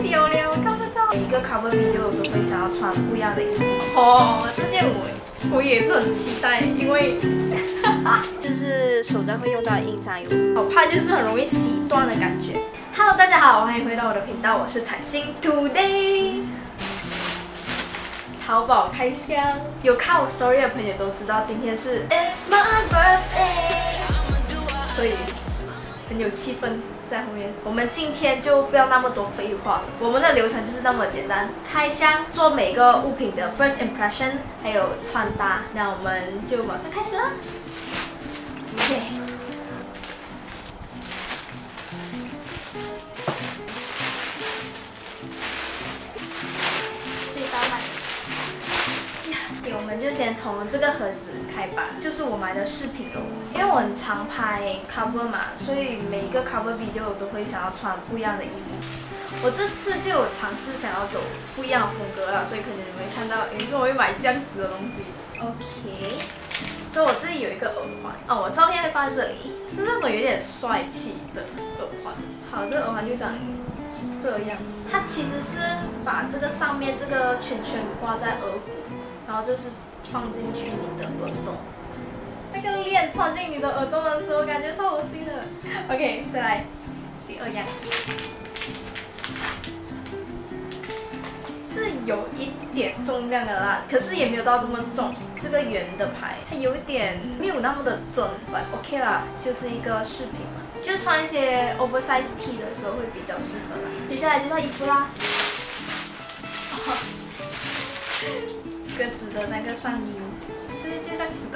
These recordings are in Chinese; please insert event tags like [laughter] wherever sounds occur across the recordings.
小了，我看不到。每一个 cover video 都会想要穿不一样的衣服。哦，这件我我也是很期待，因为 [laughs] 就是手上会用到印章油，好怕就是很容易洗断的感觉。Hello，大家好，欢迎回到我的频道，我是彩星。Today，淘宝开箱，有看我 story 的朋友都知道，今天是 It's my birthday，所以很有气氛在后面。我们今天就不要那么多废话，我们的流程就是那么简单，开箱做每个物品的 first impression，还有穿搭。那我们就马上开始啦。OK。我们就先从这个盒子开吧，就是我买的饰品咯。因为我很常拍 cover 嘛，所以每一个 cover video 我都会想要穿不一样的衣服。我这次就有尝试想要走不一样的风格了，所以可能你们会看到，哎，怎么会买这样子的东西？OK，所以我这里有一个耳环，哦，我照片会放在这里，是那种有点帅气的耳环。好，这个耳环就长这样，它其实是把这个上面这个圈圈挂在耳骨。然后就是放进去你的耳洞，那个链穿进你的耳洞的时候，感觉超恶心的。OK，再来第二样，是有一点重量的啦，可是也没有到这么重。这个圆的牌，它有一点没有那么的正，OK 啦，就是一个饰品嘛，就穿一些 oversize T 的时候会比较适合啦。接下来就到衣服啦。[laughs] 格子的那个上衣，这就这样子，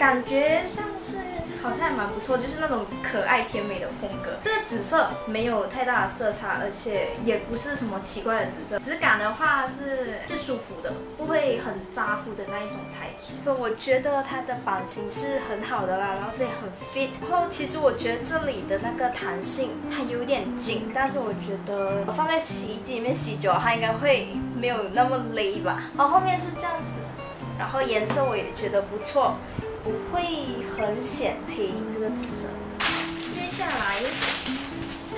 感觉像是好像还蛮不错，就是那种可爱甜美的风格。这个紫色没有太大的色差，而且也不是什么奇怪的紫色。质感的话是是舒服的，不会很扎肤的那一种材质。所以我觉得它的版型是很好的啦，然后这也很 fit。然后其实我觉得这里的那个弹性它有点紧，但是我觉得我放在洗衣机里面洗久，它应该会。没有那么勒吧，然后后面是这样子，然后颜色我也觉得不错，不会很显黑这个紫色。接下来。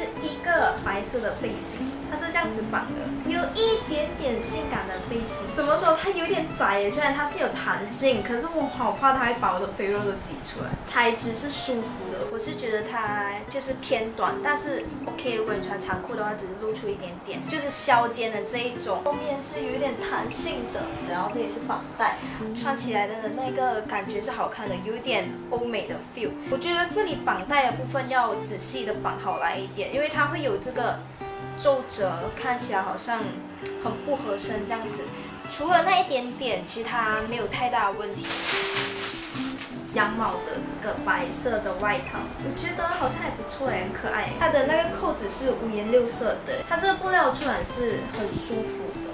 是一个白色的背心，它是这样子绑的，有一点点性感的背心。怎么说？它有点窄耶，虽然它是有弹性，可是我好怕它会把我的肥肉都挤出来。材质是舒服的，我是觉得它就是偏短，但是 OK，如果你穿长裤的话，只是露出一点点，就是削肩的这一种。后面是有点弹性的，然后这里是绑带，穿起来的那个感觉是好看的，有一点欧美的 feel。我觉得这里绑带的部分要仔细的绑好来一点。因为它会有这个皱褶，看起来好像很不合身这样子。除了那一点点，其他没有太大的问题。羊毛的这个白色的外套，我觉得好像还不错哎，很可爱。它的那个扣子是五颜六色的，它这个布料穿是很舒服的。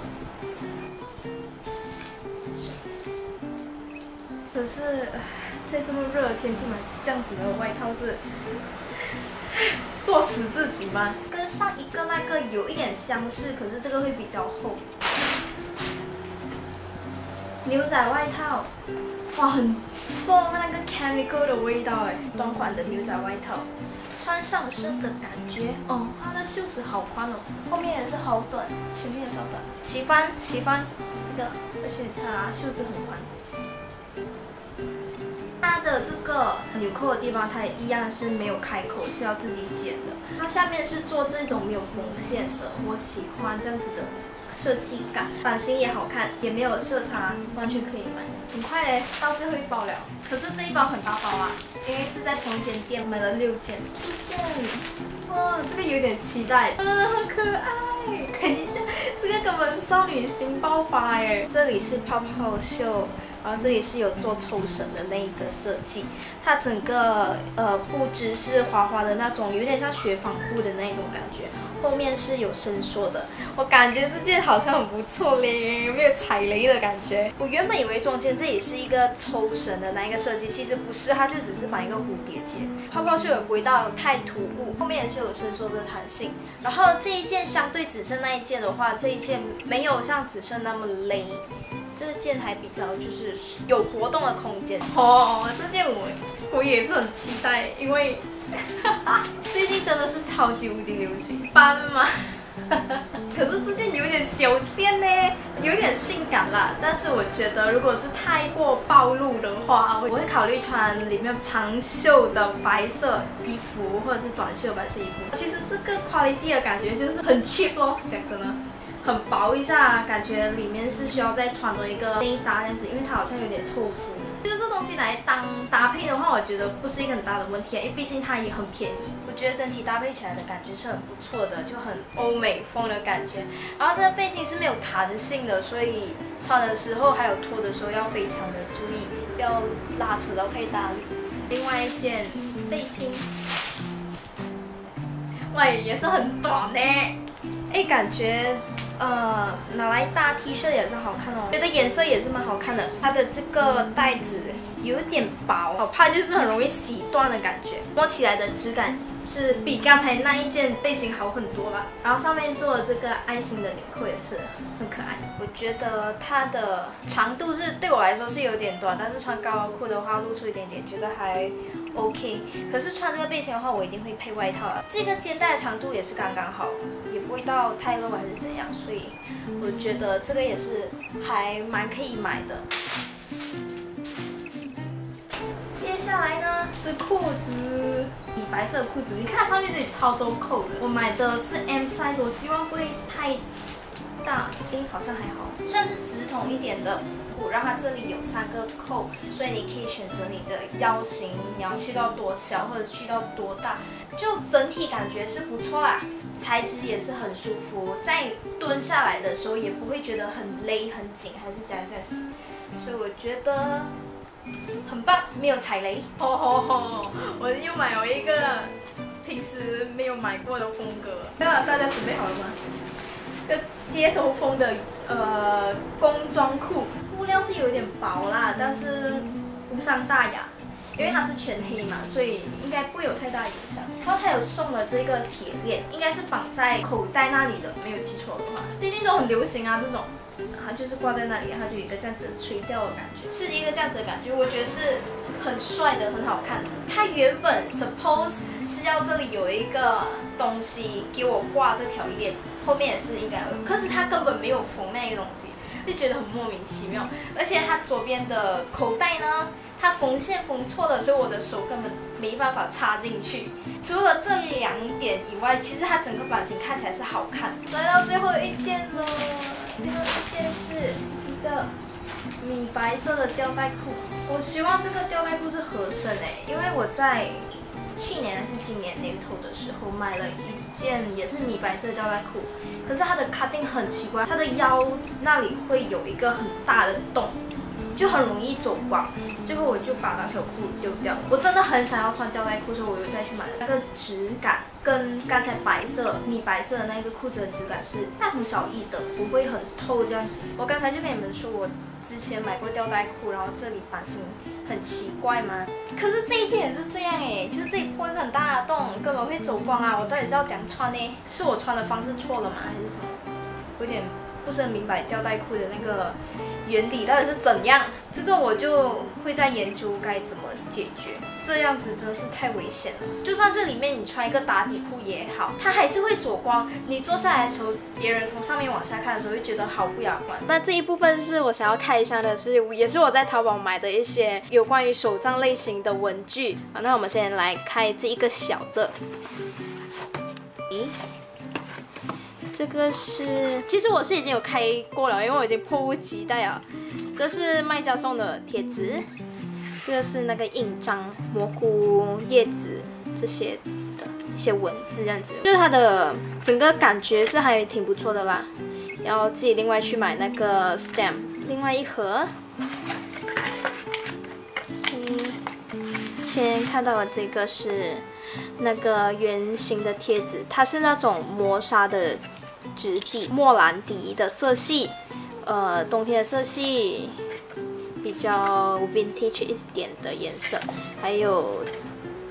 可是，在这么热的天气买这样子的外套是。[laughs] 做死自己吗？跟上一个那个有一点相似，可是这个会比较厚。牛仔外套，哇，很重那个 chemical 的味道哎。短款的牛仔外套，穿上身的感觉，哦，它的袖子好宽哦，后面也是好短，前面也稍短。喜欢喜欢，这个，而且它袖子很宽。它的这个纽扣的地方，它一样是没有开口，是要自己剪的。它下面是做这种没有缝线的，我喜欢这样子的设计感，版型也好看，也没有色差，完全可以买。很快嘞，到最后一包了。可是这一包很大包啊，因为是在同一间店买了六件。六件，哇，这个有点期待，嗯，好可爱。等一下，这个根本少女心爆发哎。这里是泡泡袖。然后这里是有做抽绳的那一个设计，它整个呃布置是滑滑的那种，有点像雪纺布的那种感觉。后面是有伸缩的，我感觉这件好像很不错嘞，有没有踩雷的感觉？我原本以为中间这里是一个抽绳的那一个设计，其实不是，它就只是绑一个蝴蝶结。泡泡袖也不会到太突兀，后面也是有伸缩的弹性。然后这一件相对只剩那一件的话，这一件没有像只剩那么勒。这件还比较就是有活动的空间哦，这件我我也是很期待，因为 [laughs] 最近真的是超级无敌流行斑马。[laughs] 可是这件有点小件呢，有点性感啦。但是我觉得，如果是太过暴露的话，我会考虑穿里面长袖的白色衣服，或者是短袖白色衣服。其实这个 quality 的感觉就是很 cheap 咯，讲真的，很薄一下，感觉里面是需要再穿着一个内搭这样子，因为它好像有点透肤。就是这东西来当搭配的话，我觉得不是一个很大的问题，因为毕竟它也很便宜。我觉得整体搭配起来的感觉是很不错的，就很欧美风的感觉。然后这个背心是没有弹性的，所以穿的时候还有脱的时候要非常的注意，不要拉扯到太大力。另外一件背心，喂，也是很短呢，哎，感觉。呃，拿来搭 T 恤也是好看哦，觉得颜色也是蛮好看的。它的这个袋子有点薄，好怕就是很容易洗断的感觉，摸起来的质感。是比刚才那一件背心好很多了，然后上面做的这个爱心的领扣也是很可爱。我觉得它的长度是对我来说是有点短，但是穿高腰裤的话露出一点点，觉得还 OK。可是穿这个背心的话，我一定会配外套啊。这个肩带的长度也是刚刚好，也不会到太露还是怎样，所以我觉得这个也是还蛮可以买的。接下来呢是裤子。米白色裤子，你看上面这里超多扣的。我买的是 M size，我希望不会太大。哎，好像还好，算是直筒一点的然后它这里有三个扣，所以你可以选择你的腰型，你要去到多小或者去到多大，就整体感觉是不错啦，材质也是很舒服，在蹲下来的时候也不会觉得很勒很紧，还是这样这样子，所以我觉得。很棒，没有踩雷。吼吼吼！我又买了一个平时没有买过的风格。那大家准备好了吗？个街头风的呃工装裤，料是有点薄啦，但是无伤大雅。因为它是全黑嘛，所以应该不会有太大影响。然后它有送了这个铁链，应该是绑在口袋那里的，没有记错的话。最近都很流行啊，这种。它就是挂在那里，它就一个这样子垂钓的感觉，是一个这样子的感觉，我觉得是很帅的，很好看。它原本 suppose 是要这里有一个东西给我挂这条链，后面也是应该有，可是它根本没有缝那个东西，就觉得很莫名其妙。而且它左边的口袋呢，它缝线缝错了，所以我的手根本没办法插进去。除了这两点以外，其实它整个版型看起来是好看。来到最后一件了。最后一件是一个米白色的吊带裤，我希望这个吊带裤是合身诶，因为我在去年还是今年年头的时候买了一件也是米白色吊带裤，可是它的 cutting 很奇怪，它的腰那里会有一个很大的洞。就很容易走光，最后我就把那条裤丢掉了。我真的很想要穿吊带裤，所以我又再去买了。那个质感跟刚才白色米白色的那个裤子的质感是大同小异的，不会很透这样子。我刚才就跟你们说，我之前买过吊带裤，然后这里版型很奇怪吗？可是这一件也是这样哎，就是这里破一个很大的洞，根本会走光啊！我到底是要怎样穿呢？是我穿的方式错了吗？还是什么？有点不是很明白吊带裤的那个。原理到底是怎样？这个我就会在研究该怎么解决。这样子真的是太危险了。就算是里面你穿一个打底裤也好，它还是会走光。你坐下来的时候，别人从上面往下看的时候，会觉得好不雅观。那这一部分是我想要开箱的，是也是我在淘宝买的一些有关于手账类型的文具。好，那我们先来开这一个小的。咦？这个是，其实我是已经有开过了，因为我已经迫不及待了。这是卖家送的贴纸，这个是那个印章，蘑菇叶子这些的一些文字，这样子，就是它的整个感觉是还挺不错的啦。然后自己另外去买那个 stamp，另外一盒。先看到了这个是那个圆形的贴纸，它是那种磨砂的。质地莫兰迪的色系，呃，冬天的色系，比较 vintage 一点的颜色，还有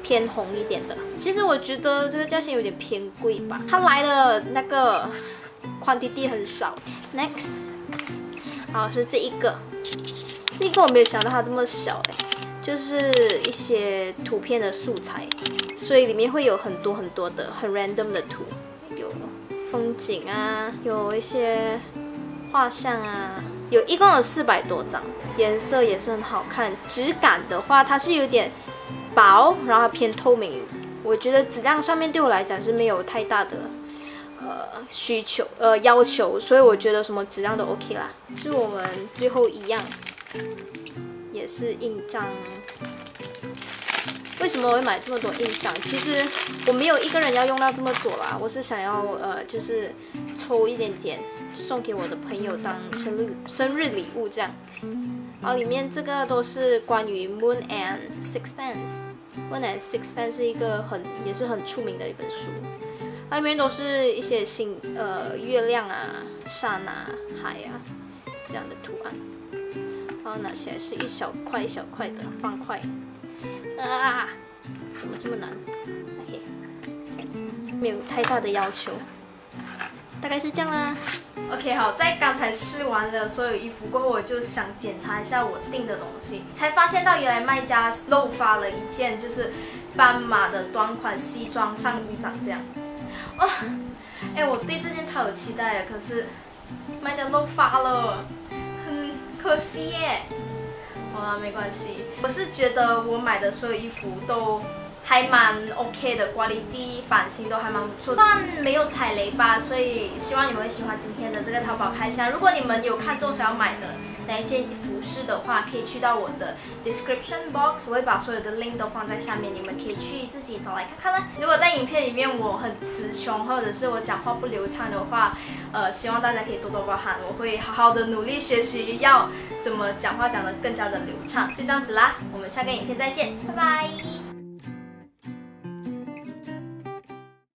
偏红一点的。其实我觉得这个价钱有点偏贵吧，它来的那个宽底地很少。Next，好是这一个，这一个我没有想到它这么小哎，就是一些图片的素材。所以里面会有很多很多的很 random 的图，风景啊，有一些画像啊，有一共有四百多张，颜色也是很好看。质感的话，它是有点薄，然后偏透明。我觉得质量上面对我来讲是没有太大的呃需求呃要求，所以我觉得什么质量都 OK 啦。是我们最后一样，也是印章。为什么我会买这么多印章？其实我没有一个人要用到这么多啦，我是想要呃，就是抽一点点送给我的朋友当生日生日礼物这样。然后里面这个都是关于 Moon and Sixpence。Moon and Sixpence 是一个很也是很出名的一本书，它里面都是一些星呃月亮啊、山啊、海啊这样的图案。然后拿起来是一小块一小块的方块。啊！怎么这么难没有太大的要求，大概是这样啦。OK，好，在刚才试完了所有衣服过后，我就想检查一下我订的东西，才发现到原来卖家漏发了一件，就是斑马的短款西装上衣长这样。哇，哎，我对这件超有期待的，可是卖家漏发了，很可惜耶。好了，没关系。我是觉得我买的所有衣服都还蛮 OK 的，管理第一版型都还蛮不错，但没有踩雷吧。所以希望你们会喜欢今天的这个淘宝开箱。如果你们有看中想要买的哪一件服饰的话，可以去到我的 description box，我会把所有的 link 都放在下面，你们可以去自己找来看看啦。如果在影片里面我很词穷，或者是我讲话不流畅的话，呃，希望大家可以多多包涵，我会好好的努力学习要。怎么讲话讲得更加的流畅，就这样子啦，我们下个影片再见，拜拜。